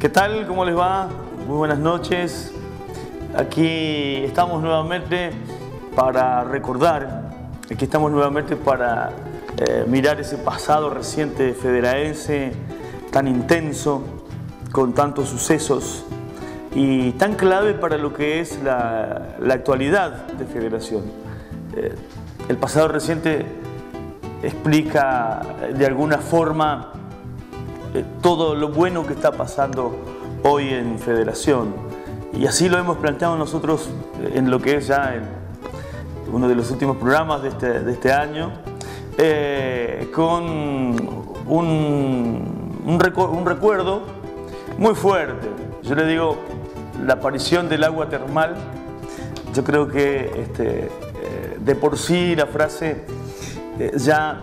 ¿Qué tal? ¿Cómo les va? Muy buenas noches. Aquí estamos nuevamente para recordar, aquí estamos nuevamente para eh, mirar ese pasado reciente federaense tan intenso, con tantos sucesos y tan clave para lo que es la, actualidad de Federación. Eh, el pasado reciente explica de alguna forma eh, todo lo bueno que está pasando hoy en Federación. Y así lo hemos planteado nosotros eh, en lo que es ya uno de los últimos programas de este, este año, con un, un recuerdo muy fuerte. Yo le digo, la aparición del agua termal, yo creo que este, eh, de por sí la frase eh, ya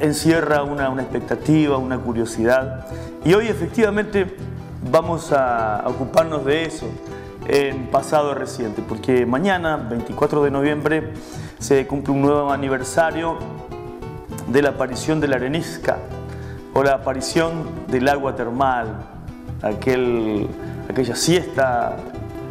encierra una, expectativa, una curiosidad. Y hoy efectivamente vamos a ocuparnos de eso en pasado reciente, porque mañana, 24 de noviembre, se cumple un nuevo aniversario de la aparición de la arenisca o la aparición del agua termal, aquel aquella siesta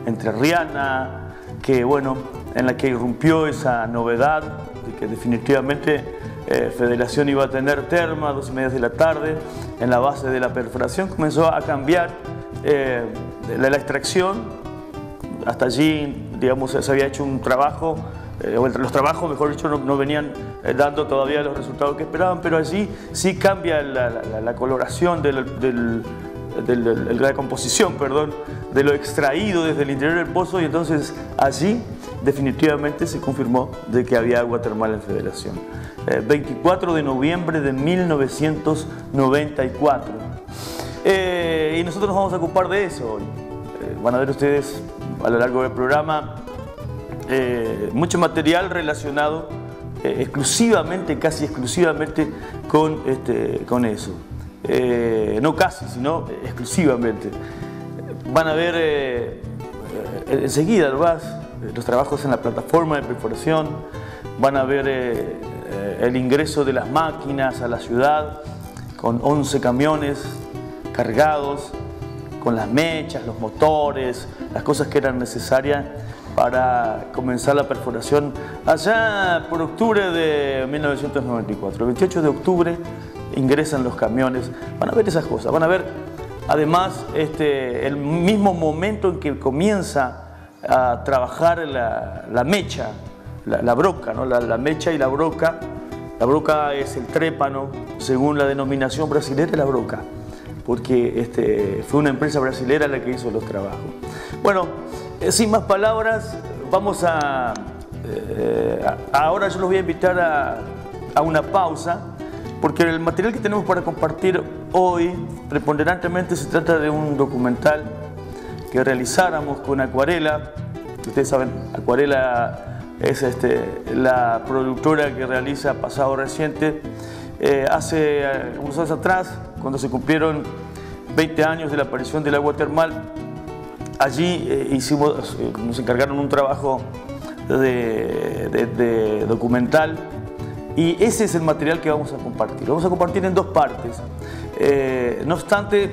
entre Rihanna, que bueno, en la que irrumpió esa novedad de que definitivamente eh, Federación iba a tener terma a dos y media de la tarde en la base de la perforación, comenzó a cambiar eh, la, extracción, hasta allí digamos se había hecho un trabajo eh, los trabajos, mejor dicho, no, venían dando todavía los resultados que esperaban, pero allí sí cambia la, coloración del, de la perdón, de lo extraído desde el interior del pozo y entonces allí definitivamente se confirmó de que había agua termal en Federación. 24 eh, de noviembre de 1994. Eh, y nosotros nos vamos a ocupar de eso hoy. Eh, van a ver ustedes a lo largo del programa mucho material relacionado exclusivamente, casi exclusivamente con, este, con eso. Eh, no casi, sino exclusivamente. Van a ver eh, eh, enseguida los trabajos en la plataforma de perforación, van a ver el ingreso de las máquinas a la ciudad con 11 camiones cargados, con las mechas, los motores, las cosas que eran necesarias para comenzar la perforación allá por octubre de 1994, el 28 de octubre ingresan los camiones, van a ver esas cosas, van a ver además este, el mismo momento en que comienza a trabajar la, mecha, la, broca, ¿no? La, mecha y la broca. La broca es el trépano, según la denominación brasileña, la broca, porque este, fue una empresa brasilera la que hizo los trabajos. Bueno, eh, sin más palabras, vamos a... Eh, ahora yo los voy a invitar a, a una pausa porque el material que tenemos para compartir hoy preponderantemente se trata de un documental que realizáramos con Acuarela. Ustedes saben, Acuarela es este, la productora que realiza Pasado Reciente. Eh, hace eh, unos años atrás, cuando se cumplieron 20 años de la aparición del agua termal, allí eh, hicimos, nos encargaron un trabajo de documental y ese es el material que vamos a compartir. Lo vamos a compartir en dos partes. Eh, no obstante,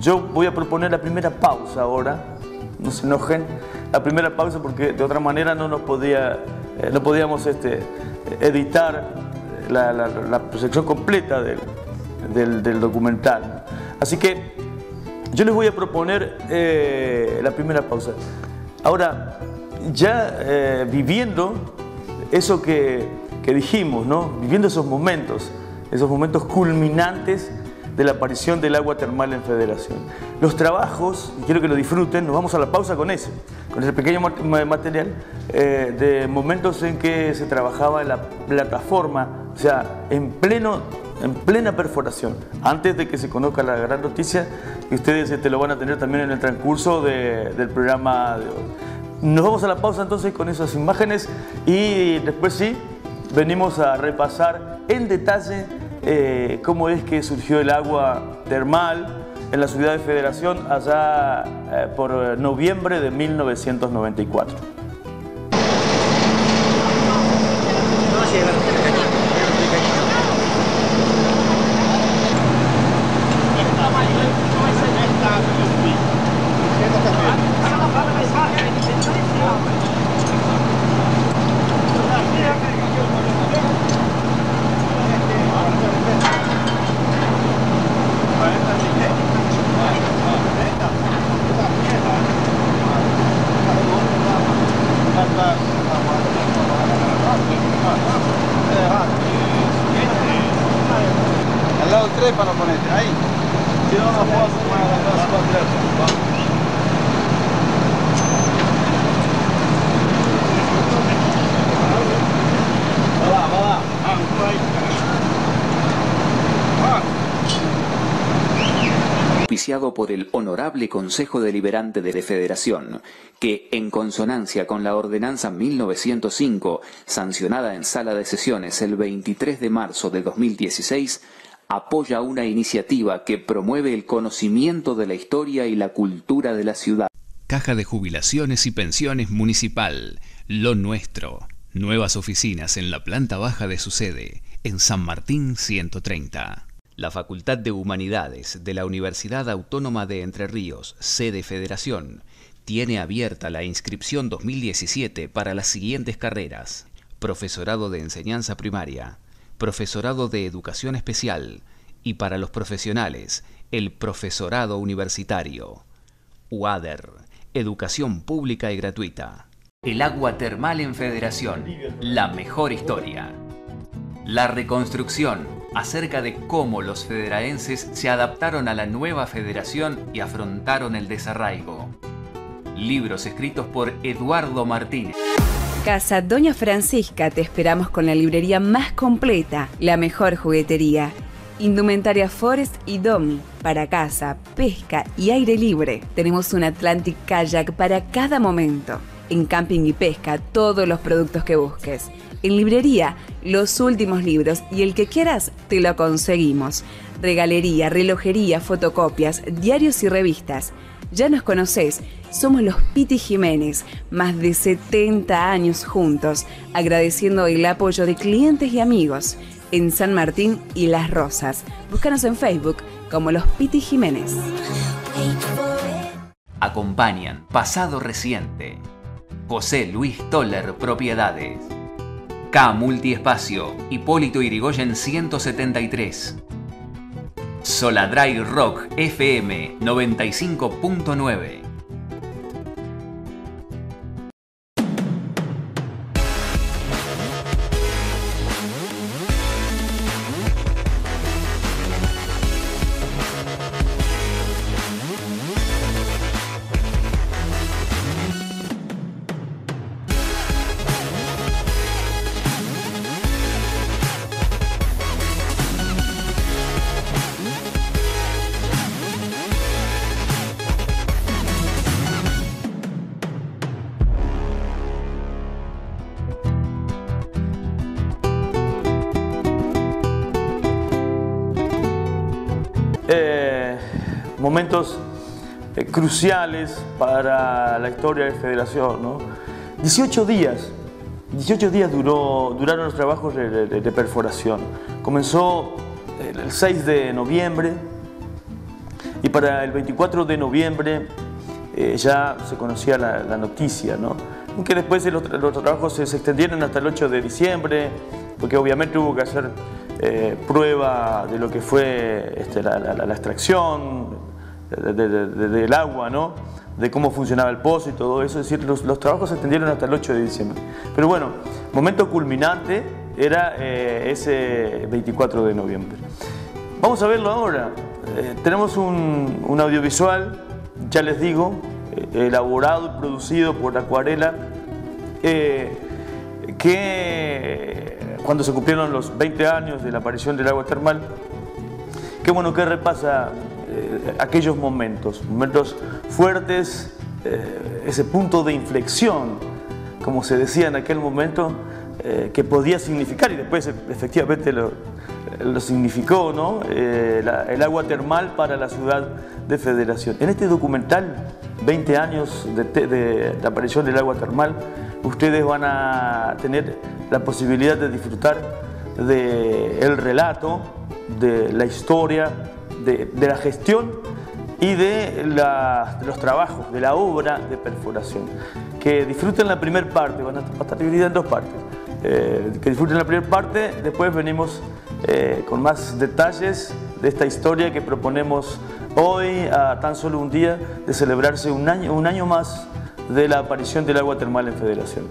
yo voy a proponer la primera pausa ahora. No se enojen. La primera pausa porque de otra manera no nos podía, eh, no podíamos este, editar la, la, proyección completa del, del, documental. Así que yo les voy a proponer eh, la primera pausa. Ahora, ya viviendo eso que que dijimos, ¿no? viviendo esos momentos, esos momentos culminantes de la aparición del agua termal en Federación. Los trabajos, y quiero que lo disfruten, nos vamos a la pausa con eso, con ese pequeño material eh, de momentos en que se trabajaba en la plataforma, o sea, en, pleno, en plena perforación, antes de que se conozca la gran noticia, y ustedes este, lo van a tener también en el transcurso del programa de hoy. Nos vamos a la pausa entonces con esas imágenes y después sí, venimos a repasar en detalle eh, cómo es que surgió el agua termal en la ciudad de Federación allá eh, por noviembre de 1994. Por el Honorable Consejo Deliberante de Federación, que, en consonancia con la Ordenanza 1905, sancionada en sala de sesiones el 23 de marzo de 2016, apoya una iniciativa que promueve el conocimiento de la historia y la cultura de la ciudad. Caja de Jubilaciones y Pensiones Municipal, lo nuestro. Nuevas oficinas en la planta baja de su sede, en San Martín 130. La Facultad de Humanidades de la Universidad Autónoma de Entre Ríos, sede Federación, tiene abierta la inscripción 2017 para las siguientes carreras. Profesorado de Enseñanza Primaria, Profesorado de Educación Especial y para los profesionales, el Profesorado Universitario. UADER, Educación Pública y Gratuita. El agua termal en Federación, la mejor historia. La reconstrucción acerca de cómo los federaenses se adaptaron a la nueva federación y afrontaron el desarraigo. Libros escritos por Eduardo Martínez. Casa Doña Francisca te esperamos con la librería más completa, la mejor juguetería. Indumentaria Forest y Domi para casa, pesca y aire libre. Tenemos un Atlantic Kayak para cada momento. En camping y pesca, todos los productos que busques. En librería, los últimos libros y el que quieras, te lo conseguimos. Regalería, relojería, fotocopias, diarios y revistas. Ya nos conocés, somos los Piti Jiménez, más de 70 años juntos, agradeciendo el apoyo de clientes y amigos en San Martín y Las Rosas. Búscanos en Facebook como los Piti Jiménez. Acompañan Pasado Reciente. José Luis Toller Propiedades. K Multiespacio, Hipólito Irigoyen 173. Soladray Rock FM 95.9. para la historia de la Federación. ¿no? 18 días, 18 días duró, duraron los trabajos de, perforación. Comenzó el 6 de noviembre y para el 24 de noviembre eh, ya se conocía la, noticia, ¿no? Aunque después los, trabajos se, extendieron hasta el 8 de diciembre, porque obviamente hubo que hacer eh, prueba de lo que fue este, la, extracción, del agua, ¿no? De cómo funcionaba el pozo y todo eso. Es decir, los, trabajos se extendieron hasta el 8 de diciembre. Pero bueno, momento culminante era eh, ese 24 de noviembre. Vamos a verlo ahora. Eh, tenemos un, audiovisual, ya les digo, eh, elaborado y producido por Acuarela, que cuando se cumplieron los 20 años de la aparición del agua termal, qué bueno que repasa eh, aquellos momentos, momentos fuertes, eh, ese punto de inflexión, como se decía en aquel momento, eh, que podía significar, y después efectivamente lo, significó, ¿no? el agua termal para la ciudad de Federación. En este documental, 20 años de, de la aparición del agua termal, ustedes van a tener la posibilidad de disfrutar del relato, de la historia, de, la gestión y de, los trabajos, de la obra de perforación. Que disfruten la primera parte, van a estar dividida en dos partes. Eh, que disfruten la primera parte, después venimos eh, con más detalles de esta historia que proponemos hoy, a tan solo un día de celebrarse un año, un año más de la aparición del agua termal en Federación.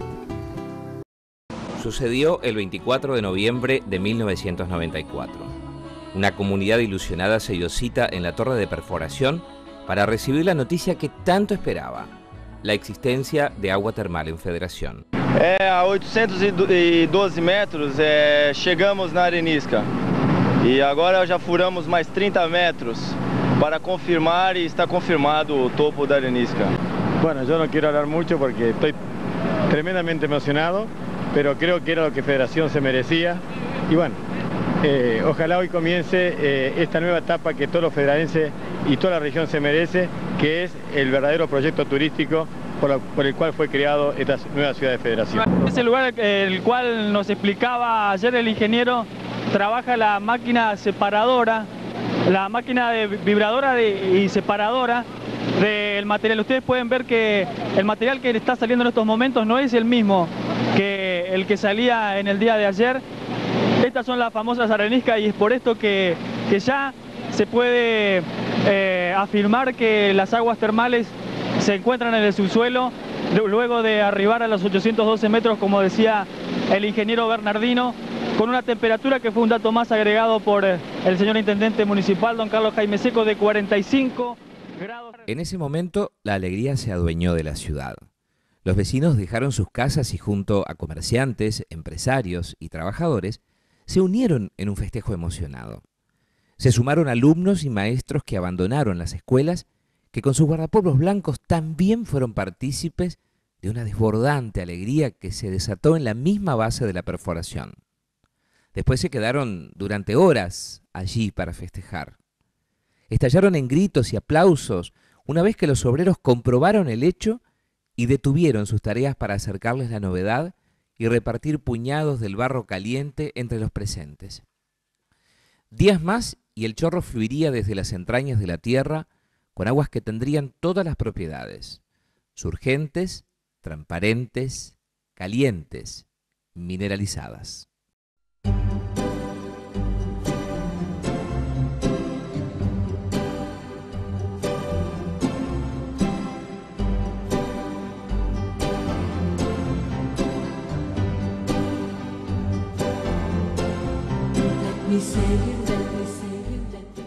Sucedió el 24 de noviembre de 1994. Una comunidad ilusionada se dio cita en la torre de perforación para recibir la noticia que tanto esperaba, la existencia de agua termal en Federación. a 812 metros chegamos na Arenisca y ahora ya furamos más 30 metros para confirmar y está confirmado el topo de arenisca. Bueno, yo no quiero hablar mucho porque estoy tremendamente emocionado, pero creo que era lo que Federación se merecía. Y bueno, eh, ojalá hoy comience eh, esta nueva etapa que todos los federalenses y toda la región se merece, que es el verdadero proyecto turístico por, el cual fue creado esta nueva ciudad de Federación. Es el lugar el cual nos explicaba ayer el ingeniero, trabaja la máquina separadora, la máquina de vibradora y separadora del material. Ustedes pueden ver que el material que está saliendo en estos momentos no es el mismo que el que salía en el día de ayer. Estas son las famosas areniscas y es por esto que, ya se puede eh, afirmar que las aguas termales se encuentran en el subsuelo luego de arribar a los 812 metros, como decía el ingeniero Bernardino, con una temperatura que fue un dato más agregado por eh, el señor intendente municipal, don Carlos Jaime Seco, de 45 grados. En ese momento, la alegría se adueñó de la ciudad. Los vecinos dejaron sus casas y junto a comerciantes, empresarios y trabajadores, se unieron en un festejo emocionado. Se sumaron alumnos y maestros que abandonaron las escuelas que con sus guardapolvos blancos también fueron partícipes de una desbordante alegría que se desató en la misma base de la perforación. Después se quedaron durante horas allí para festejar. Estallaron en gritos y aplausos una vez que los obreros comprobaron el hecho y detuvieron sus tareas para acercarles la novedad y repartir puñados del barro caliente entre los presentes. Días más y el chorro fluiría desde las entrañas de la tierra con aguas que tendrían todas las propiedades, surgentes, transparentes, calientes, mineralizadas.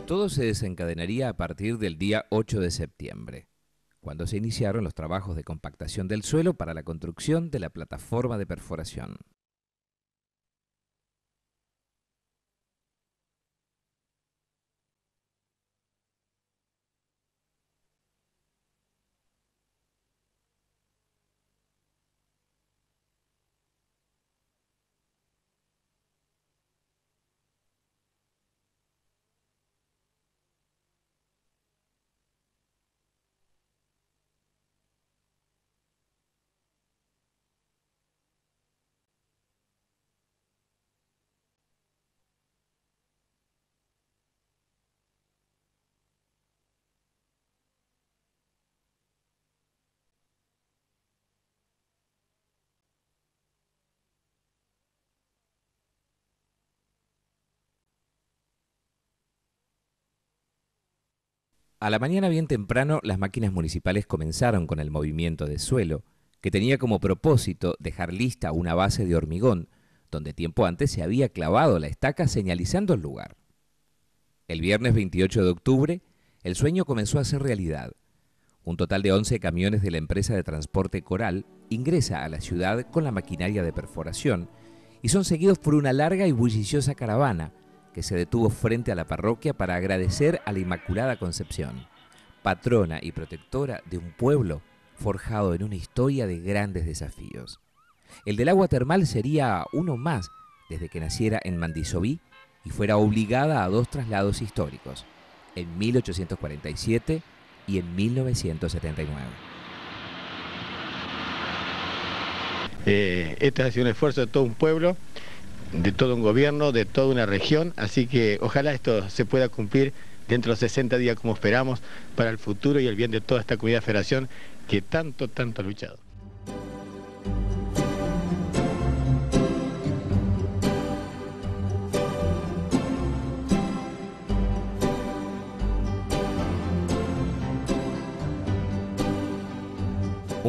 Todo se desencadenaría a partir del día 8 de septiembre, cuando se iniciaron los trabajos de compactación del suelo para la construcción de la plataforma de perforación. A la mañana bien temprano, las máquinas municipales comenzaron con el movimiento de suelo, que tenía como propósito dejar lista una base de hormigón, donde tiempo antes se había clavado la estaca señalizando el lugar. El viernes 28 de octubre, el sueño comenzó a ser realidad. Un total de 11 camiones de la empresa de transporte Coral ingresa a la ciudad con la maquinaria de perforación y son seguidos por una larga y bulliciosa caravana, que se detuvo frente a la parroquia para agradecer a la Inmaculada Concepción, patrona y protectora de un pueblo forjado en una historia de grandes desafíos. El del agua termal sería uno más desde que naciera en Mandisoví y fuera obligada a dos traslados históricos, en 1847 y en 1979. Eh, este ha sido un esfuerzo de todo un pueblo de todo un gobierno, de toda una región, así que ojalá esto se pueda cumplir dentro de los 60 días como esperamos para el futuro y el bien de toda esta comunidad federación que tanto, tanto ha luchado.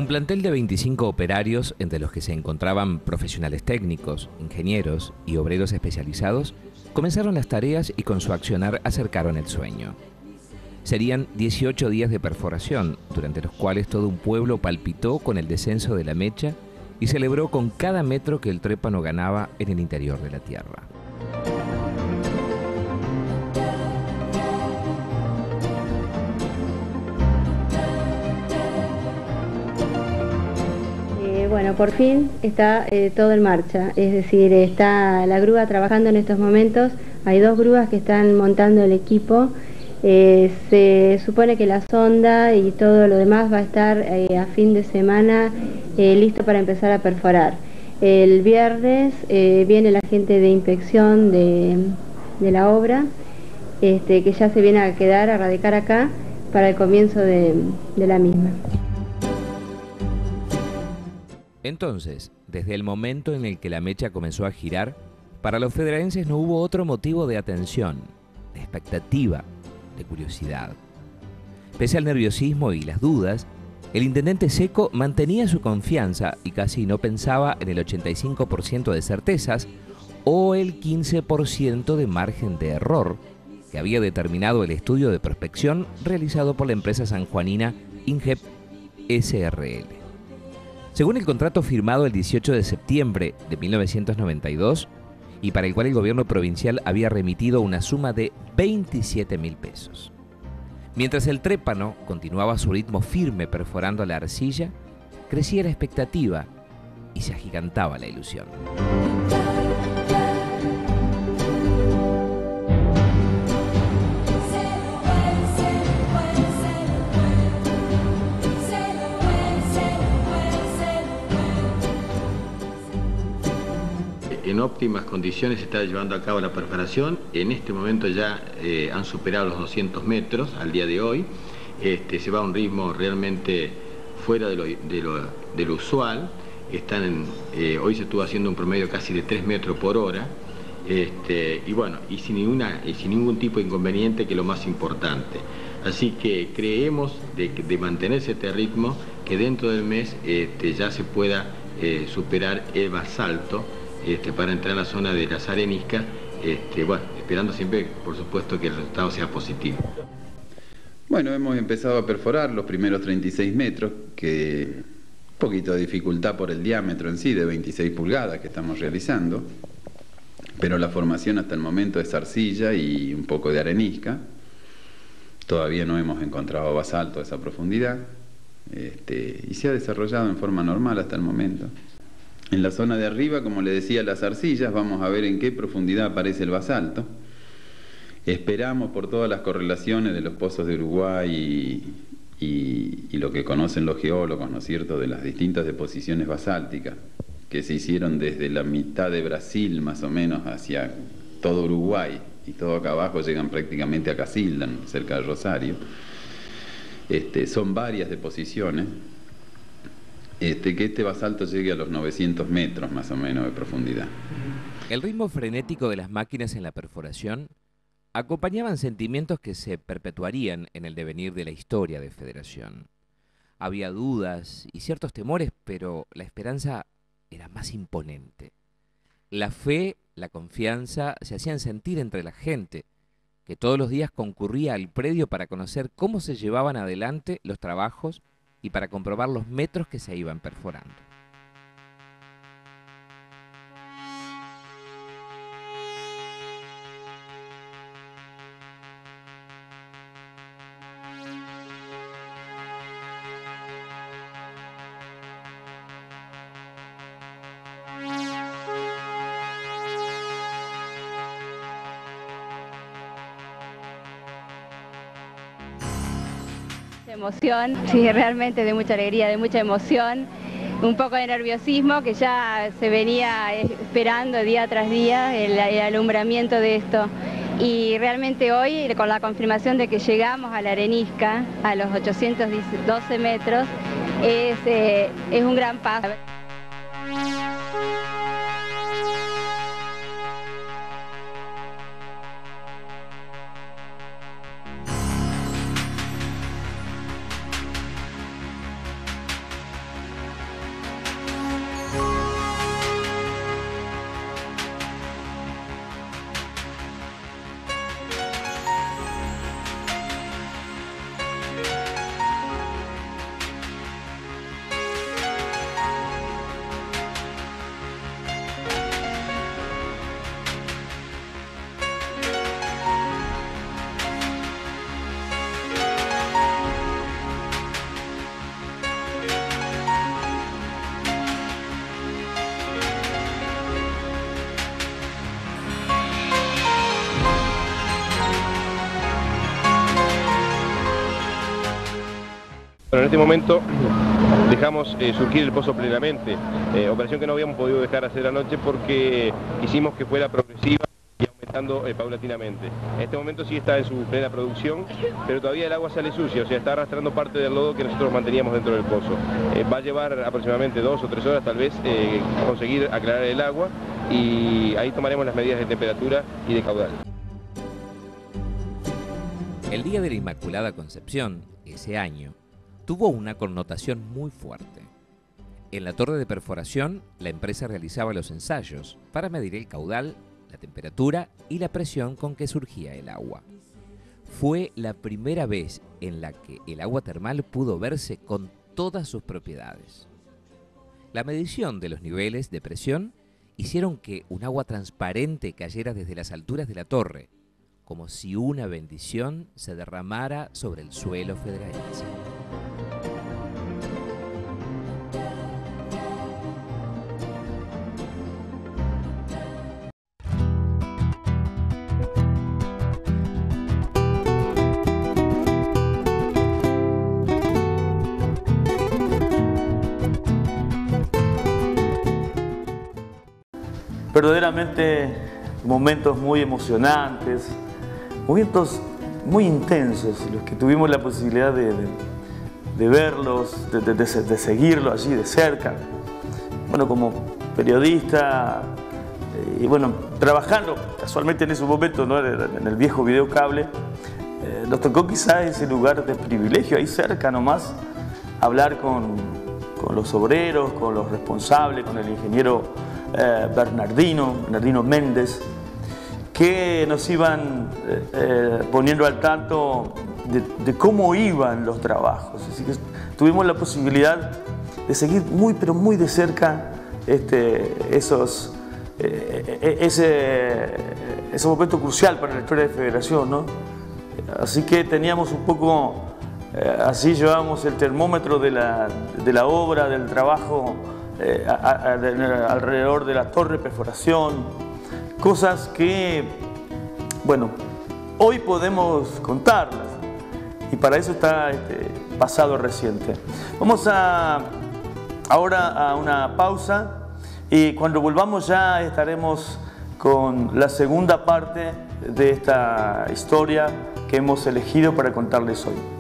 Plantel de 25 operarios, entre los que se encontraban profesionales técnicos, ingenieros y obreros especializados, comenzaron las tareas y con su accionar acercaron el sueño. Serían 18 días de perforación, durante los cuales todo un pueblo palpitó con el descenso de la mecha y celebró con cada metro que el trépano ganaba en el interior de la tierra. Bueno, por fin está eh, todo en marcha, es decir, está la grúa trabajando en estos momentos, hay dos grúas que están montando el equipo, eh, se supone que la sonda y todo lo demás va a estar a fin de semana listo para empezar a perforar. El viernes viene la gente de inspección de, la obra, este, que ya se viene a quedar, a radicar acá para el comienzo de la misma. Entonces, desde el momento en el que la mecha comenzó a girar, para los federalenses no hubo otro motivo de atención, de expectativa, de curiosidad. Pese al nerviosismo y las dudas, el intendente Seco mantenía su confianza y casi no pensaba en el 85% de certezas o el 15% de margen de error que había determinado el estudio de prospección realizado por la empresa sanjuanina INGEP SRL. Según el contrato firmado el 18 de septiembre de 1992 y para el cual el gobierno provincial había remitido una suma de 27 mil pesos. Mientras el trépano continuaba su ritmo firme perforando la arcilla, crecía la expectativa y se agigantaba la ilusión. En óptimas condiciones se está llevando a cabo la perforación. En este momento ya eh, han superado los 200 metros al día de hoy. Este, se va a un ritmo realmente fuera de lo, usual. Están eh, hoy se estuvo haciendo un promedio casi de 3 metros por hora. Este, y bueno, y sin, ninguna, y sin ningún tipo de inconveniente, que es lo más importante. Así que creemos de, de mantenerse este ritmo, que dentro del mes este, ya se pueda eh, superar el basalto este, para entrar a la zona de las areniscas, este, bueno, esperando siempre, por supuesto, que el resultado sea positivo. Bueno, hemos empezado a perforar los primeros 36 metros, que un poquito de dificultad por el diámetro en sí, de 26 pulgadas que estamos realizando, pero la formación hasta el momento es arcilla y un poco de arenisca. Todavía no hemos encontrado basalto a esa profundidad este, y se ha desarrollado en forma normal hasta el momento. En la zona de arriba, como le decía, las arcillas, vamos a ver en qué profundidad aparece el basalto. Esperamos por todas las correlaciones de los pozos de Uruguay y, lo que conocen los geólogos, ¿no es cierto?, de las distintas deposiciones basálticas que se hicieron desde la mitad de Brasil más o menos hacia todo Uruguay y todo acá abajo llegan prácticamente a Casildan, cerca de Rosario. Este, son varias deposiciones este, que este basalto llegue a los 900 metros más o menos de profundidad. El ritmo frenético de las máquinas en la perforación acompañaban sentimientos que se perpetuarían en el devenir de la historia de Federación. Había dudas y ciertos temores, pero la esperanza era más imponente. La fe, la confianza se hacían sentir entre la gente, que todos los días concurría al predio para conocer cómo se llevaban adelante los trabajos y para comprobar los metros que se iban perforando. Emoción, sí, realmente de mucha alegría, de mucha emoción, un poco de nerviosismo que ya se venía esperando día tras día el, alumbramiento de esto. Y realmente hoy, con la confirmación de que llegamos a la arenisca, a los 812 metros, es, eh, es un gran paso. Este momento dejamos eh, surgir el pozo plenamente, eh, operación que no habíamos podido dejar hacer anoche porque hicimos que fuera progresiva y aumentando eh, paulatinamente. En este momento sí está en su plena producción, pero todavía el agua sale sucia, o sea, está arrastrando parte del lodo que nosotros manteníamos dentro del pozo. va a llevar aproximadamente dos o tres horas tal vez conseguir aclarar el agua y ahí tomaremos las medidas de temperatura y de caudal. El Día de la Inmaculada Concepción, ese año, tuvo una connotación muy fuerte. En la torre de perforación, la empresa realizaba los ensayos para medir el caudal, la temperatura y la presión con que surgía el agua. Fue la primera vez en la que el agua termal pudo verse con todas sus propiedades. La medición de los niveles de presión hicieron que un agua transparente cayera desde las alturas de la torre, como si una bendición se derramara sobre el suelo federaliense. Verdaderamente momentos muy emocionantes, momentos muy intensos, los que tuvimos la posibilidad de, verlos, de, seguirlos allí de cerca. Bueno, como periodista eh, y bueno, trabajando casualmente en ese momento ¿no? en el viejo videocable, eh, nos tocó quizás ese lugar de privilegio, ahí cerca nomás, hablar con, con los obreros, con los responsables, con el ingeniero eh, Bernardino, Bernardino Méndez, que nos iban eh, eh, poniendo al tanto de, cómo iban los trabajos. Así que tuvimos la posibilidad de seguir muy, pero muy de cerca este, esos, ese, ese momento crucial para la historia de Federación. ¿no? Así que teníamos un poco, así llevábamos el termómetro de la obra, del trabajo eh, alrededor de la torre perforación, cosas que, bueno, hoy podemos contarlas. Y para eso está este pasado reciente. Vamos a, ahora a una pausa. Y cuando volvamos ya estaremos con la segunda parte de esta historia que hemos elegido para contarles hoy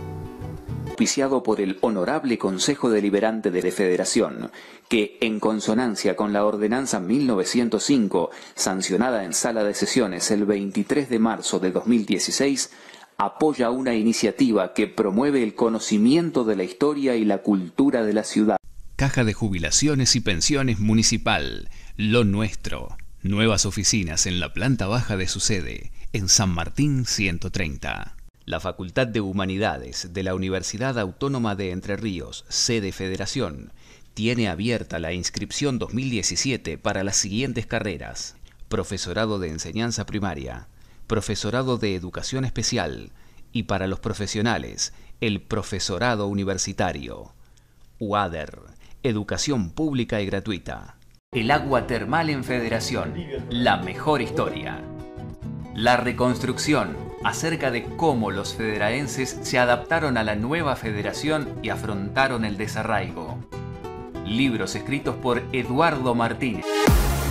auspiciado por el Honorable Consejo Deliberante de la Federación, que, en consonancia con la Ordenanza 1905, sancionada en Sala de Sesiones el 23 de marzo de 2016, apoya una iniciativa que promueve el conocimiento de la historia y la cultura de la ciudad. Caja de Jubilaciones y Pensiones Municipal, Lo Nuestro. Nuevas oficinas en la planta baja de su sede, en San Martín 130. La Facultad de Humanidades de la Universidad Autónoma de Entre Ríos, sede Federación, tiene abierta la inscripción 2017 para las siguientes carreras. Profesorado de Enseñanza Primaria, Profesorado de Educación Especial y para los profesionales, el Profesorado Universitario. UADER, Educación Pública y Gratuita. El agua termal en Federación, la mejor historia. La reconstrucción acerca de cómo los federaenses se adaptaron a la nueva federación y afrontaron el desarraigo. Libros escritos por Eduardo Martínez.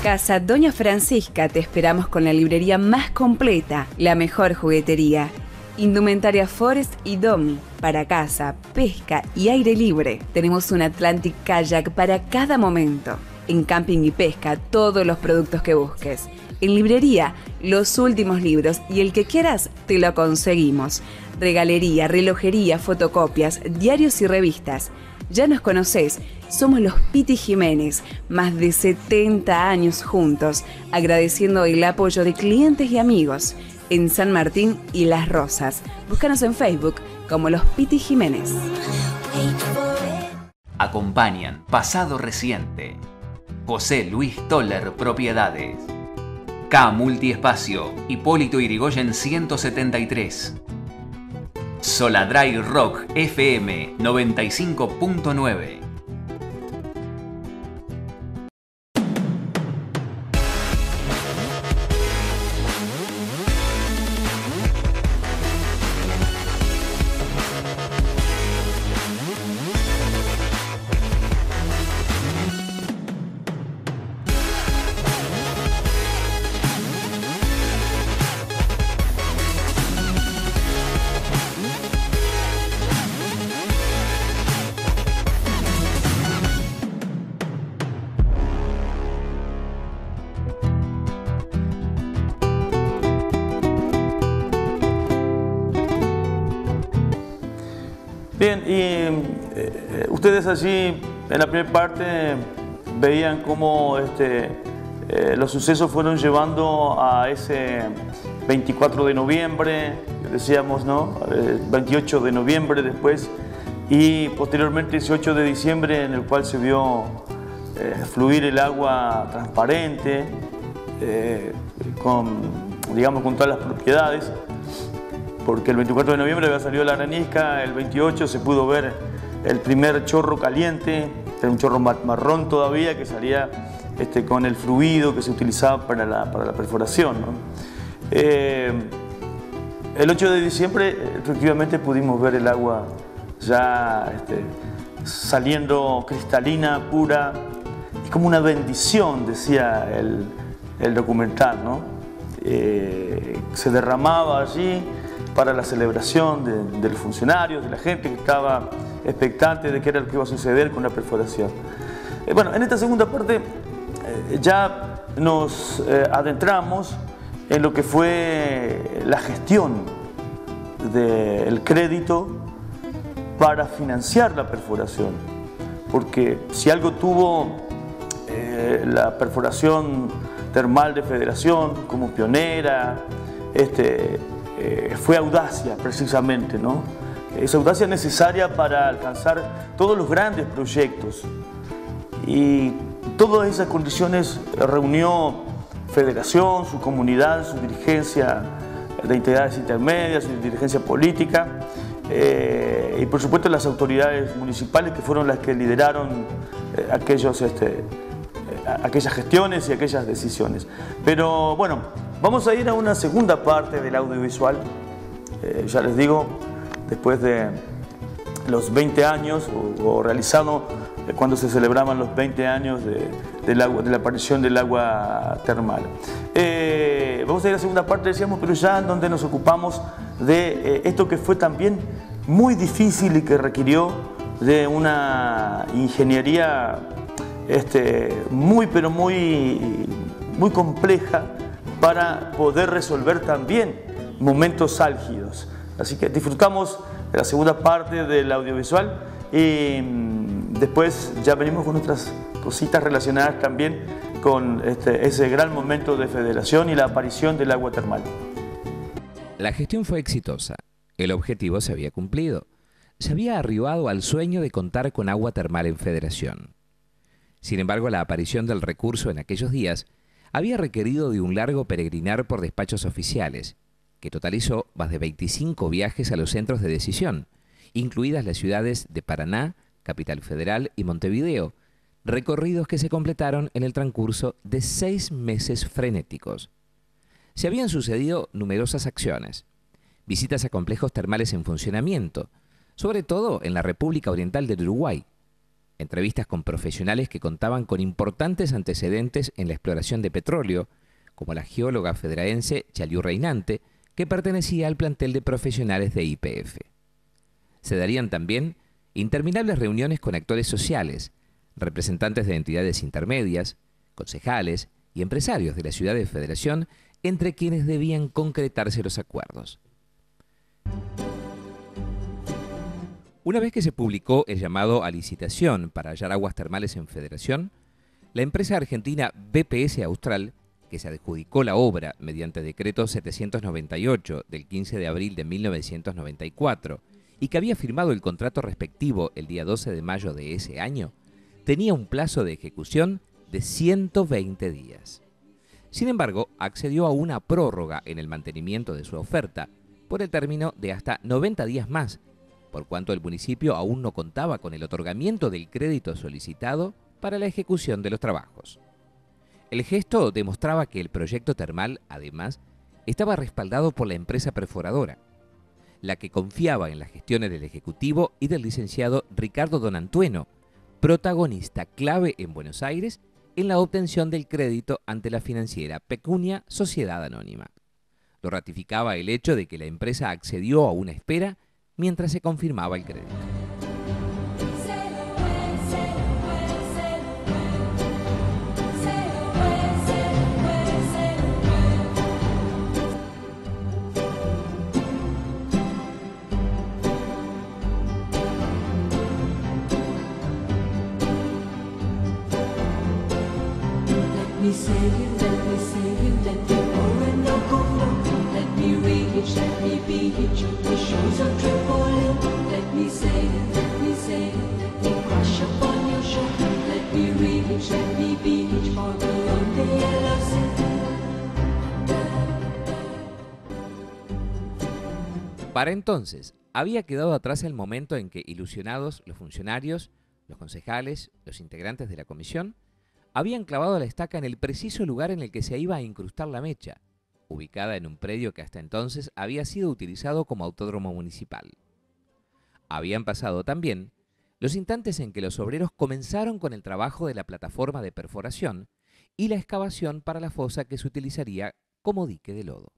Casa Doña Francisca te esperamos con la librería más completa, la mejor juguetería. Indumentaria Forest y Domi para casa, pesca y aire libre. Tenemos un Atlantic Kayak para cada momento. En camping y pesca, todos los productos que busques en librería, los últimos libros y el que quieras, te lo conseguimos. Regalería, relojería, fotocopias, diarios y revistas. Ya nos conoces, somos los Piti Jiménez, más de 70 años juntos, agradeciendo el apoyo de clientes y amigos en San Martín y Las Rosas. Búscanos en Facebook como los Piti Jiménez. Acompañan Pasado Reciente. José Luis Toller Propiedades. K Multiespacio, Hipólito Irigoyen 173. Soladray Rock FM 95.9. en la primera parte veían cómo este, eh, los sucesos fueron llevando a ese 24 de noviembre, decíamos, ¿no? 28 de noviembre después y posteriormente ese 8 de diciembre en el cual se vio eh, fluir el agua transparente eh, con, digamos, con todas las propiedades porque el 24 de noviembre había salido la arenisca, el 28 se pudo ver el primer chorro caliente, era un chorro marrón todavía que salía este, con el fluido que se utilizaba para la, para la perforación. Eh, el 8 de diciembre efectivamente pudimos ver el agua ya este, saliendo cristalina, pura, y como una bendición, decía el, documental, ¿no? Eh, se derramaba allí para la celebración de, los funcionarios, de la gente que estaba expectante de qué era lo que iba a suceder con la perforación. Eh, bueno, en esta segunda parte eh, ya nos adentramos en lo que fue la gestión del crédito para financiar la perforación. Porque si algo tuvo eh, la perforación termal de Federación como pionera, este, eh, fue audacia precisamente, ¿no? Esa audacia necesaria para alcanzar todos los grandes proyectos. Y todas esas condiciones reunió Federación, su comunidad, su dirigencia de entidades intermedias, su dirigencia política, eh, y por supuesto las autoridades municipales que fueron las que lideraron eh, aquellos, este, eh, aquellas gestiones y aquellas decisiones. Pero bueno, vamos a ir a una segunda parte del audiovisual, ya les digo, después de los 20 años o, realizado cuando se celebraban los 20 años de, agua, de la aparición del agua termal. vamos a ir a la segunda parte, decíamos, pero ya en donde nos ocupamos de eh, esto que fue también muy difícil y que requirió de una ingeniería este, muy pero muy, muy compleja para poder resolver también momentos álgidos. Así que disfrutamos de la segunda parte del audiovisual y mm, después ya venimos con otras cositas relacionadas también con este, ese gran momento de federación y la aparición del agua termal. La gestión fue exitosa. El objetivo se había cumplido. Se había arribado al sueño de contar con agua termal en Federación. Sin embargo, la aparición del recurso en aquellos días había requerido de un largo peregrinar por despachos oficiales, que totalizó más de 25 viajes a los centros de decisión, incluidas las ciudades de Paraná, Capital Federal y Montevideo, recorridos que se completaron en el transcurso de seis meses frenéticos se habían sucedido numerosas acciones. Visitas a complejos termales en funcionamiento, sobre todo en la República Oriental del Uruguay. Entrevistas con profesionales que contaban con importantes antecedentes en la exploración de petróleo, como la geóloga federaense Chaliú Reinante, que pertenecía al plantel de profesionales de IPF. Se darían también interminables reuniones con actores sociales, representantes de entidades intermedias, concejales y empresarios de la ciudad de Federación entre quienes debían concretarse los acuerdos. Una vez que se publicó el llamado a licitación para hallar aguas termales en Federación, la empresa argentina BPS Austral, que se adjudicó la obra mediante decreto 798 del 15 de abril de 1994 y que había firmado el contrato respectivo el día 12 de mayo de ese año, tenía un plazo de ejecución de 120 días. Sin embargo, accedió a una prórroga en el mantenimiento de su oferta por el término de hasta 90 días más, por cuanto el municipio aún no contaba con el otorgamiento del crédito solicitado para la ejecución de los trabajos. El gesto demostraba que el proyecto termal, además, estaba respaldado por la empresa perforadora, la que confiaba en las gestiones del Ejecutivo y del licenciado Ricardo Donantueno, protagonista clave en Buenos Aires en la obtención del crédito ante la financiera Pecunia Sociedad Anónima. Lo ratificaba el hecho de que la empresa accedió a una espera mientras se confirmaba el crédito. Para entonces, había quedado atrás el momento en que ilusionados los funcionarios, los concejales, los integrantes de la comisión, habían clavado la estaca en el preciso lugar en el que se iba a incrustar la mecha, ubicada en un predio que hasta entonces había sido utilizado como autódromo municipal. Habían pasado también los instantes en que los obreros comenzaron con el trabajo de la plataforma de perforación y la excavación para la fosa que se utilizaría como dique de lodo.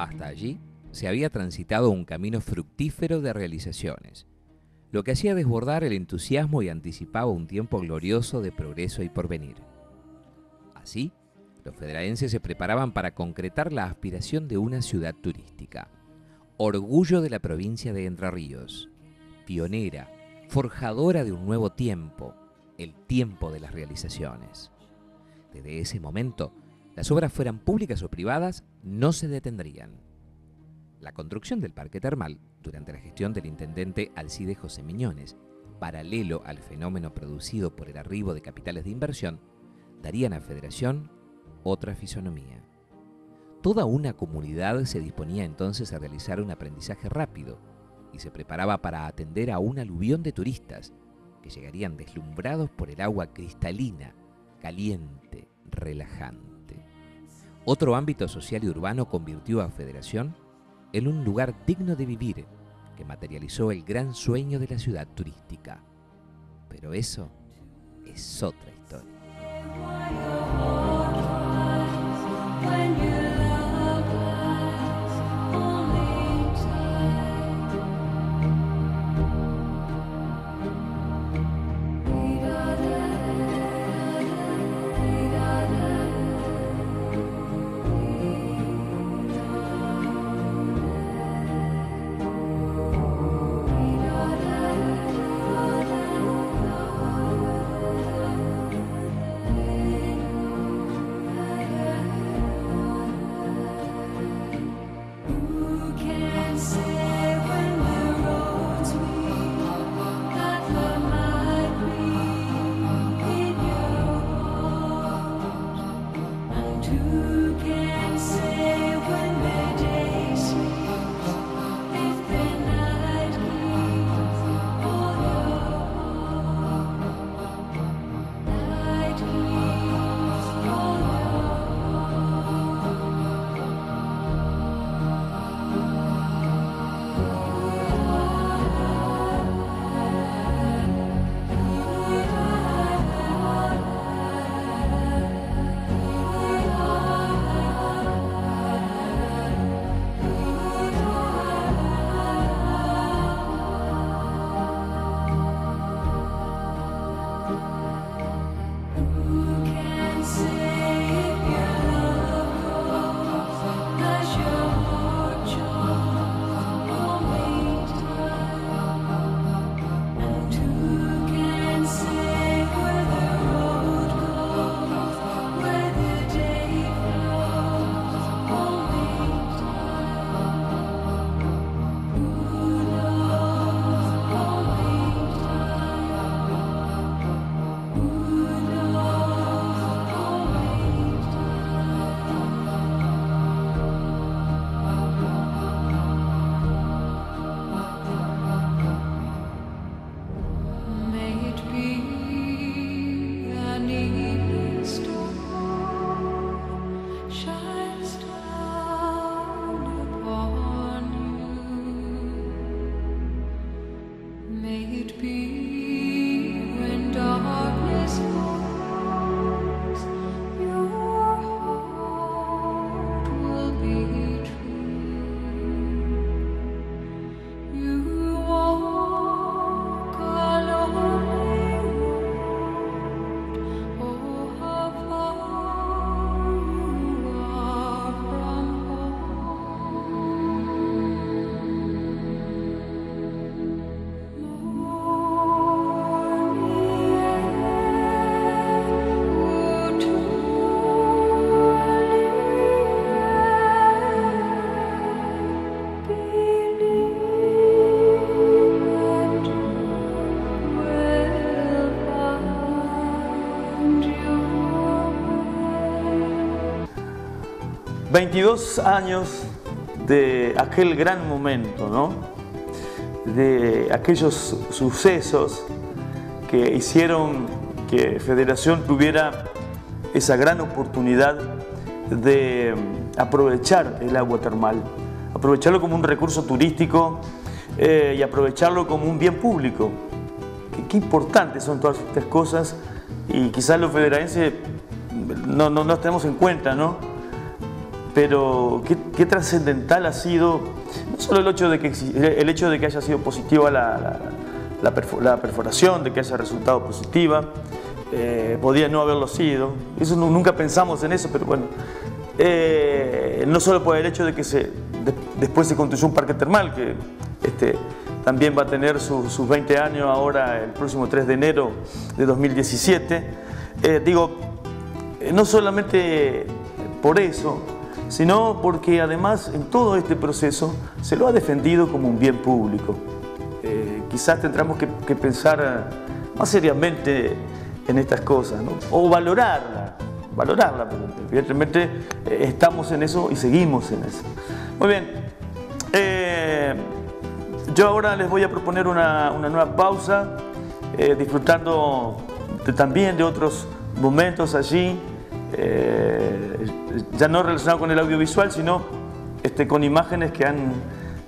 Hasta allí se había transitado un camino fructífero de realizaciones, lo que hacía desbordar el entusiasmo y anticipaba un tiempo glorioso de progreso y porvenir. Así, los federaenses se preparaban para concretar la aspiración de una ciudad turística, orgullo de la provincia de Entre Ríos, pionera, forjadora de un nuevo tiempo, el tiempo de las realizaciones. Desde ese momento, las obras fueran públicas o privadas, no se detendrían. La construcción del parque termal, durante la gestión del intendente Alcide José Miñones, paralelo al fenómeno producido por el arribo de capitales de inversión, darían a Federación otra fisonomía. Toda una comunidad se disponía entonces a realizar un aprendizaje rápido y se preparaba para atender a un aluvión de turistas que llegarían deslumbrados por el agua cristalina, caliente, relajante. Otro ámbito social y urbano convirtió a Federación en un lugar digno de vivir que materializó el gran sueño de la ciudad turística. Pero eso es otra historia. 22 años de aquel gran momento, ¿no? De aquellos sucesos que hicieron que Federación tuviera esa gran oportunidad de aprovechar el agua termal, aprovecharlo como un recurso turístico eh, y aprovecharlo como un bien público. Qué, importantes son todas estas cosas y quizás los federalenses no, no, no tenemos en cuenta, ¿no? Pero qué, trascendental ha sido, no solo el hecho de que, el hecho de que haya sido positiva la, la, perforación, de que haya resultado positiva, eh, podía no haberlo sido, eso nunca pensamos en eso, pero bueno, eh, no solo por el hecho de que se, después se construyó un parque termal, que este, también va a tener sus 20 años ahora el próximo 3 de enero de 2017, eh, digo, no solamente por eso, sino porque además en todo este proceso se lo ha defendido como un bien público. Eh, quizás tendremos que, pensar más seriamente en estas cosas, o valorarla, valorarla, evidentemente eh, estamos en eso y seguimos en eso. Muy bien, eh, yo ahora les voy a proponer una, nueva pausa, disfrutando también de otros momentos allí, ya no relacionado con el audiovisual, sino este, con imágenes que han,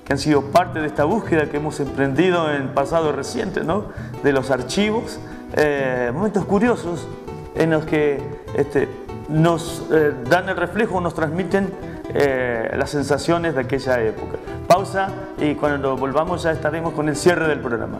que han sido parte de esta búsqueda que hemos emprendido en pasado reciente, ¿no? de los archivos, eh, momentos curiosos en los que este, nos eh, dan el reflejo, nos transmiten eh, las sensaciones de aquella época. Pausa y cuando volvamos ya estaremos con el cierre del programa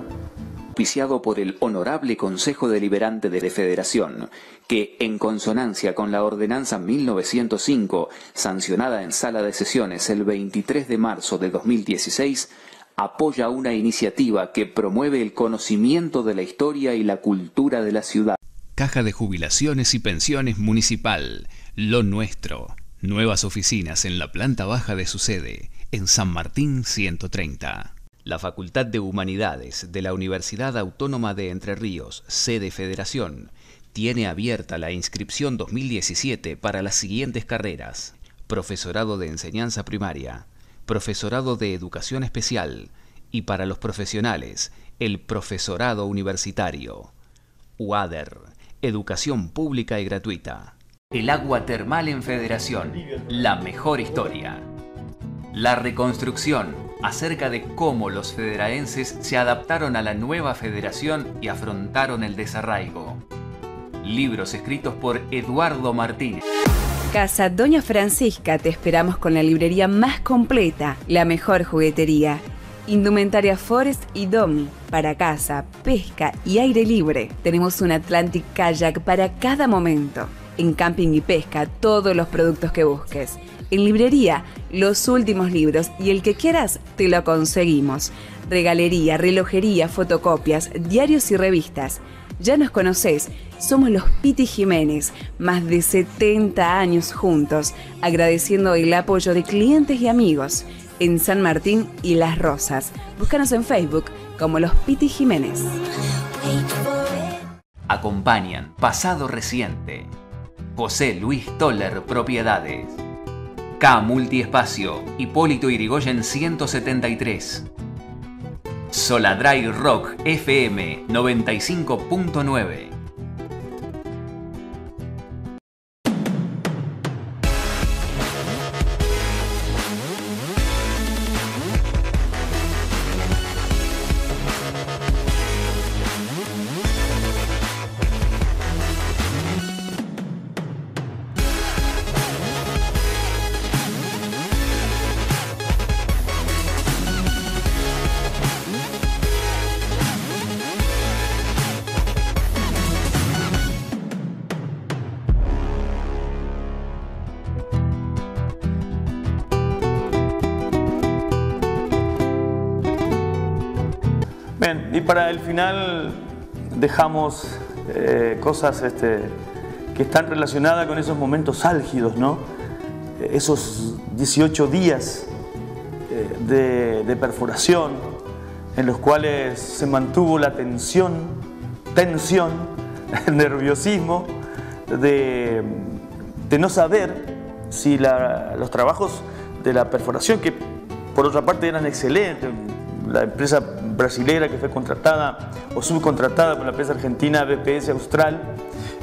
auspiciado por el Honorable Consejo Deliberante de Federación, que, en consonancia con la Ordenanza 1905, sancionada en Sala de Sesiones el 23 de marzo de 2016, apoya una iniciativa que promueve el conocimiento de la historia y la cultura de la ciudad. Caja de Jubilaciones y Pensiones Municipal, Lo Nuestro. Nuevas oficinas en la planta baja de su sede, en San Martín 130. La Facultad de Humanidades de la Universidad Autónoma de Entre Ríos, sede Federación, tiene abierta la inscripción 2017 para las siguientes carreras. Profesorado de Enseñanza Primaria, Profesorado de Educación Especial y para los profesionales, el Profesorado Universitario. UADER, Educación Pública y Gratuita. El agua termal en Federación, la mejor historia. La reconstrucción acerca de cómo los federaenses se adaptaron a la nueva federación y afrontaron el desarraigo. Libros escritos por Eduardo Martínez. Casa Doña Francisca te esperamos con la librería más completa, la mejor juguetería. Indumentaria Forest y Domi para casa, pesca y aire libre. Tenemos un Atlantic Kayak para cada momento. En camping y pesca, todos los productos que busques en librería, los últimos libros y el que quieras, te lo conseguimos. Regalería, relojería, fotocopias, diarios y revistas. Ya nos conoces, somos los Piti Jiménez, más de 70 años juntos, agradeciendo el apoyo de clientes y amigos en San Martín y Las Rosas. Búscanos en Facebook como los Piti Jiménez. Acompañan Pasado Reciente. José Luis Toller Propiedades. K Multiespacio, Hipólito Irigoyen 173. Soladray Rock FM 95.9. dejamos eh, cosas este, que están relacionadas con esos momentos álgidos. Esos 18 días eh, de, perforación en los cuales se mantuvo la tensión, tensión, el nerviosismo de no saber si los trabajos de la perforación, que por otra parte eran excelentes, la empresa brasilera que fue contratada o subcontratada por la empresa argentina BPS Austral,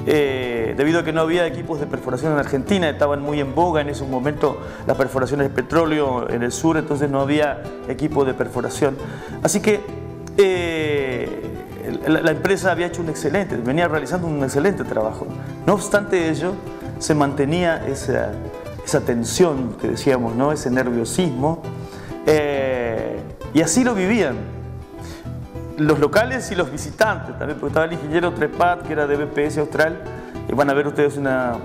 eh, debido a que no había equipos de perforación en Argentina, estaban muy en boga en ese momento las perforaciones de petróleo en el sur, entonces no había equipo de perforación. Así que eh, la, empresa había hecho un excelente, venía realizando un excelente trabajo. No obstante ello, se mantenía esa, tensión que decíamos, ¿no? ese nerviosismo, eh, y así lo vivían los locales y los visitantes también, porque estaba el ingeniero Trepat, que era de BPS Austral, y van a ver ustedes unas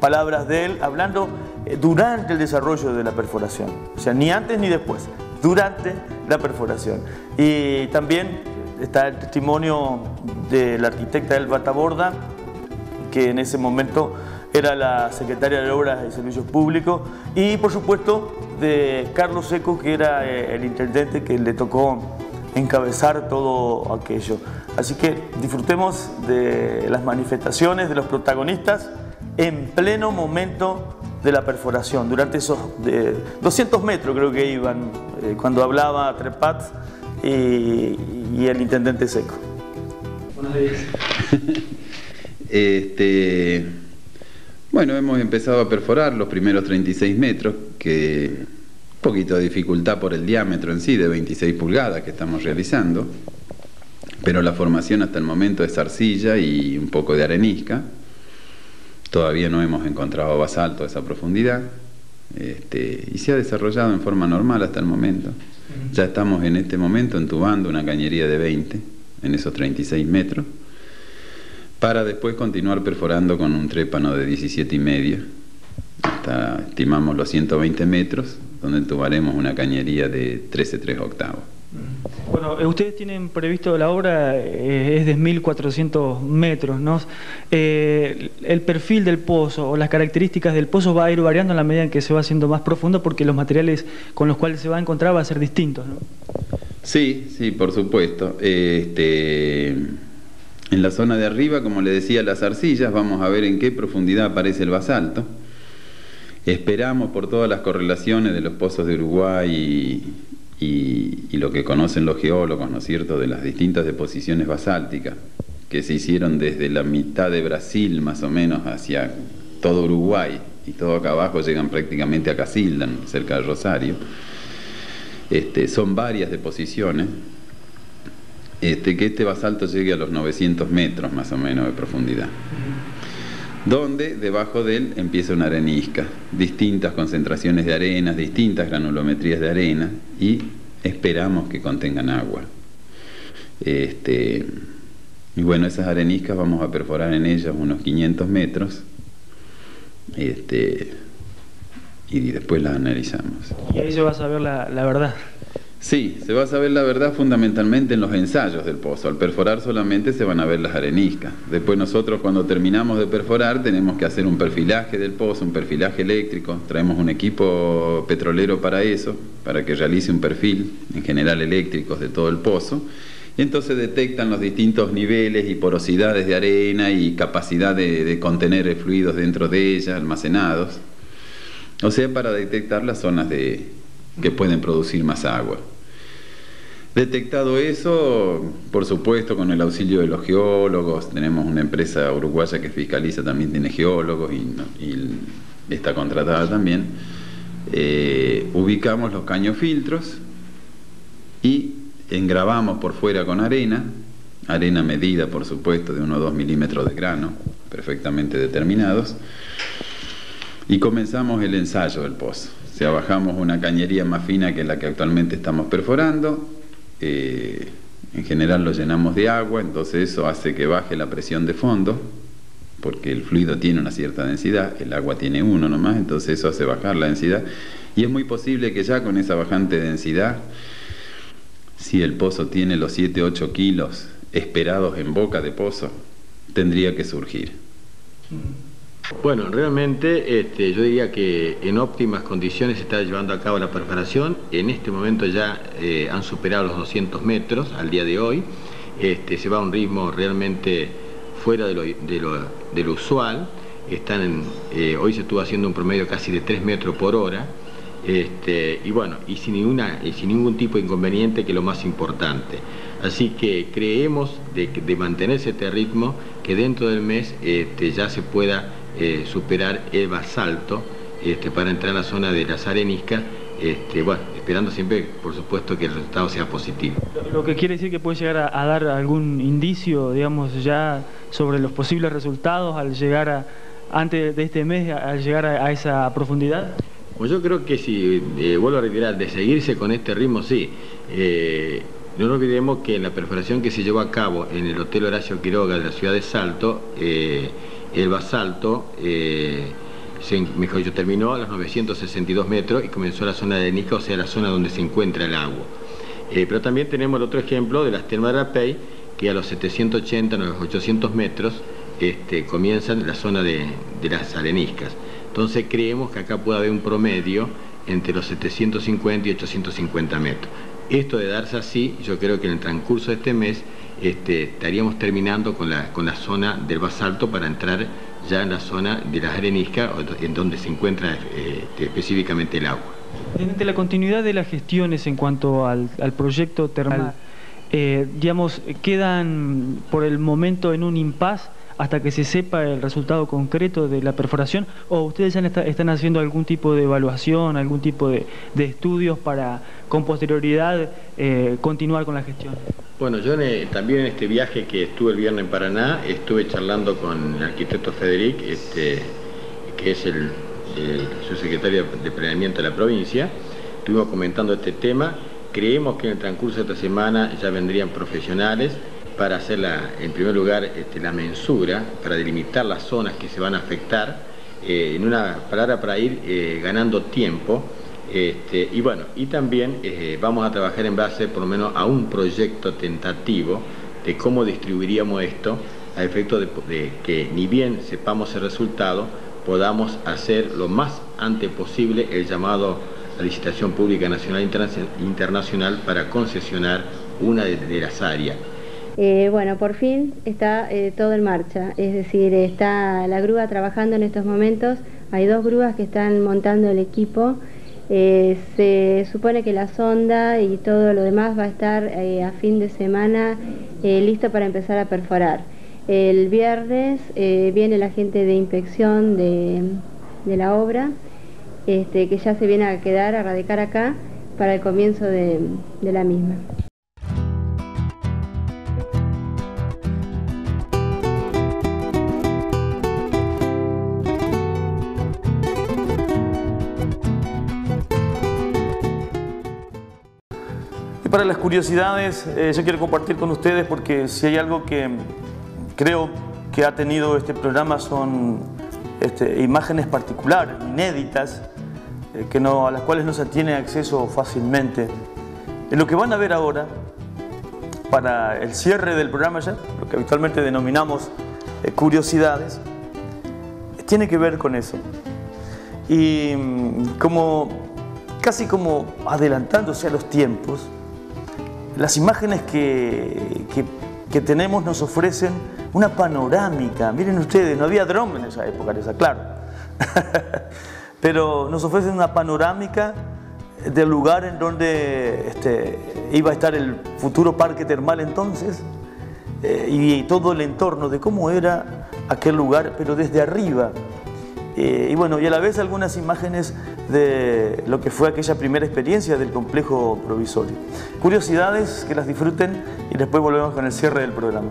palabras de él hablando eh, durante el desarrollo de la perforación, o sea, ni antes ni después, durante la perforación. Y también está el testimonio de la arquitecta Elba Taborda, que en ese momento era la secretaria de Obras y Servicios Públicos, y por supuesto de Carlos Seco, que era eh, el intendente que le tocó encabezar todo aquello. Así que disfrutemos de las manifestaciones de los protagonistas en pleno momento de la perforación, durante esos 200 metros creo que iban, eh, cuando hablaba Trepat y, el intendente Seco. Este, bueno, hemos empezado a perforar los primeros 36 metros que poquito de dificultad por el diámetro en sí, de 26 pulgadas que estamos realizando, pero la formación hasta el momento es arcilla y un poco de arenisca. Todavía no hemos encontrado basalto a esa profundidad este, y se ha desarrollado en forma normal hasta el momento. Ya estamos en este momento entubando una cañería de 20 en esos 36 metros para después continuar perforando con un trépano de 17 y medio hasta estimamos los 120 metros donde entubaremos una cañería de 13,3 octavos. Bueno, eh, ustedes tienen previsto la obra, eh, es de 1.400 metros, ¿no? Eh, el perfil del pozo o las características del pozo va a ir variando en la medida en que se va haciendo más profundo porque los materiales con los cuales se va a encontrar van a ser distintos, ¿no? Sí, sí, por supuesto. Este, en la zona de arriba, como le decía, las arcillas, vamos a ver en qué profundidad aparece el basalto. Esperamos por todas las correlaciones de los pozos de Uruguay y, lo que conocen los geólogos, ¿no es cierto?, de las distintas deposiciones basálticas que se hicieron desde la mitad de Brasil más o menos hacia todo Uruguay y todo acá abajo llegan prácticamente a Casildan, cerca de Rosario. Este, son varias deposiciones. Este, que este basalto llegue a los 900 metros más o menos de profundidad donde debajo de él empieza una arenisca, distintas concentraciones de arenas, distintas granulometrías de arena y esperamos que contengan agua. Este, y bueno, esas areniscas vamos a perforar en ellas unos 500 metros este, y después las analizamos. Y ahí se va a saber la, la verdad. Sí, se va a saber la verdad fundamentalmente en los ensayos del pozo. Al perforar solamente se van a ver las areniscas. Después nosotros cuando terminamos de perforar tenemos que hacer un perfilaje del pozo, un perfilaje eléctrico. Traemos un equipo petrolero para eso, para que realice un perfil, en general eléctricos, de todo el pozo. Y entonces detectan los distintos niveles y porosidades de arena y capacidad de, contener fluidos dentro de ella, almacenados. O sea, para detectar las zonas de, que pueden producir más agua. Detectado eso, por supuesto, con el auxilio de los geólogos, tenemos una empresa uruguaya que fiscaliza, también tiene geólogos y, está contratada también, eh, ubicamos los caños filtros y engravamos por fuera con arena, arena medida, por supuesto, de 1 o 2 milímetros de grano, perfectamente determinados, y comenzamos el ensayo del pozo. O sea, bajamos una cañería más fina que la que actualmente estamos perforando, eh, en general lo llenamos de agua, entonces eso hace que baje la presión de fondo, porque el fluido tiene una cierta densidad, el agua tiene uno nomás, entonces eso hace bajar la densidad. Y es muy posible que ya con esa bajante densidad, si el pozo tiene los 7-8 kilos esperados en boca de pozo, tendría que surgir. Bueno, realmente este, yo diría que en óptimas condiciones se está llevando a cabo la perforación. En este momento ya eh, han superado los 200 metros al día de hoy. Este, se va a un ritmo realmente fuera de lo, usual. eh, hoy se estuvo haciendo un promedio casi de 3 metros por hora, este, y bueno, y sin, ninguna, sin ningún tipo de inconveniente, que es lo más importante. Así que creemos de, de mantenerse este ritmo, que dentro del mes ya se pueda eh, superar el basalto este, para entrar a la zona de las areniscas, este, bueno, esperando siempre, por supuesto, que el resultado sea positivo. Lo que quiere decir que puede llegar a, dar algún indicio, digamos, ya sobre los posibles resultados al llegar a, antes de este mes, al llegar a esa profundidad. Pues yo creo que si, eh, vuelvo a reiterar, de seguirse con este ritmo, sí. Eh, no nos olvidemos que en la perforación que se llevó a cabo en el Hotel Horacio Quiroga de la ciudad de Salto, eh, el basalto, se, mejor dicho, terminó a los 962 metros y comenzó la zona de Nica, o sea, la zona donde se encuentra el agua. pero también tenemos el otro ejemplo de las termas de Rapey, que a los 780, a los 800 metros, este, comienzan la zona de, de las areniscas. Entonces creemos que acá puede haber un promedio entre los 750 y 850 metros. Esto de darse así, yo creo que en el transcurso de este mes este, estaríamos terminando con la, con la zona del basalto para entrar ya en la zona de las areniscas, en donde se encuentra este, específicamente el agua. Desde la continuidad de las gestiones en cuanto al, proyecto termal, eh, digamos, quedan por el momento en un impas hasta que se sepa el resultado concreto de la perforación o ustedes ya están haciendo algún tipo de evaluación, algún tipo de, estudios para con posterioridad eh, continuar con la gestión? Bueno, yo también en este viaje que estuve el viernes en Paraná, estuve charlando con el arquitecto Federic, este, que es el, el subsecretario de Planeamiento de la provincia, estuvimos comentando este tema, creemos que en el transcurso de esta semana ya vendrían profesionales, para hacer en primer lugar este, la mensura, para delimitar las zonas que se van a afectar, eh, en una palabra para ir eh, ganando tiempo. Este, y bueno, y también eh, vamos a trabajar en base por lo menos a un proyecto tentativo de cómo distribuiríamos esto a efecto de, que ni bien sepamos el resultado, podamos hacer lo más antes posible el llamado a licitación pública nacional e internacional para concesionar una de las áreas. Eh, bueno, por fin está eh, todo en marcha, es decir, está la grúa trabajando en estos momentos, hay dos grúas que están montando el equipo, eh, se supone que la sonda y todo lo demás va a estar a fin de semana listo para empezar a perforar. El viernes viene la gente de inspección de, la obra, este, que ya se viene a quedar, a radicar acá para el comienzo de la misma. Para las curiosidades, eh, yo quiero compartir con ustedes porque si hay algo que creo que ha tenido este programa son este, imágenes particulares, inéditas, eh, que a las cuales no se tiene acceso fácilmente. En lo que van a ver ahora, para el cierre del programa ya, lo que habitualmente denominamos eh, curiosidades, tiene que ver con eso. Y mm, como casi como adelantándose a los tiempos, las imágenes que, tenemos nos ofrecen una panorámica. Miren ustedes, no había dron en esa época, esa, claro. Pero nos ofrecen una panorámica del lugar en donde este, iba a estar el futuro parque termal entonces eh, y todo el entorno de cómo era aquel lugar, pero desde arriba. Eh, y bueno, y a la vez algunas imágenes de lo que fue aquella primera experiencia del complejo provisorio. Curiosidades, que las disfruten y después volvemos con el cierre del programa.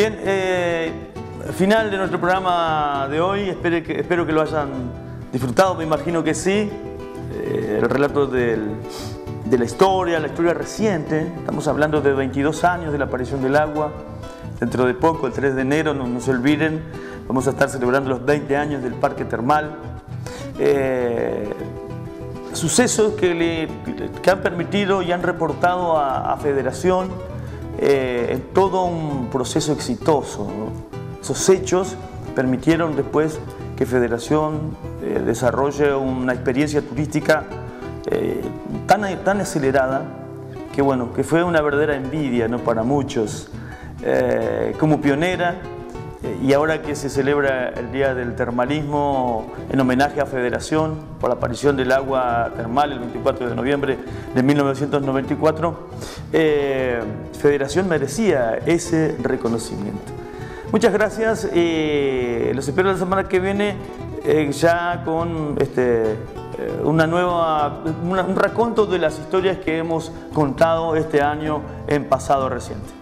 Bien, eh, final de nuestro programa de hoy. Espero que, espero que lo hayan disfrutado, me imagino que sí. Eh, el relato de la historia, la historia reciente. Estamos hablando de 22 años de la aparición del agua. Dentro de poco, el 3 de enero, no, no se olviden, vamos a estar celebrando los 20 años del Parque Termal. Eh, sucesos que, le- que han permitido y han reportado a, a Federación eh, en todo un proceso exitoso. Esos hechos permitieron después que Federación eh, desarrolle una experiencia turística eh, tan, tan acelerada que, bueno, que fue una verdadera envidia ¿no? para muchos. Eh, como pionera, y ahora que se celebra el Día del Termalismo en homenaje a Federación por la aparición del agua termal el 24 de noviembre de 1994, eh, Federación merecía ese reconocimiento. Muchas gracias y los espero la semana que viene eh, ya con este, eh, una nueva, un raconto de las historias que hemos contado este año en pasado reciente.